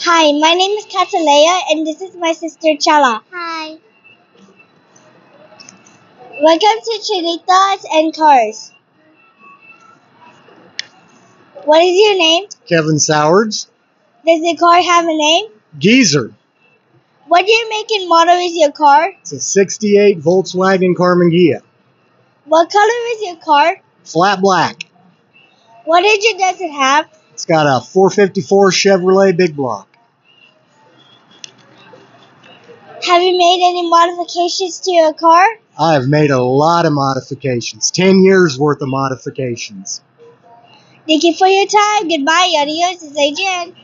Hi, my name is Katalea and this is my sister Chala. Hi. Welcome to Chinitas and Cars. What is your name? Kevin Sowards, Does the car have a name? Geezer. What year, make, and model is your car? It's a 68 Volkswagen Karmann Ghia. What color is your car? Flat black. What engine does it have? It's got a 454 Chevrolet Big Block. Have you made any modifications to your car? I've made a lot of modifications, 10 years worth of modifications. Thank you for your time. Goodbye, adios. It's Adrian.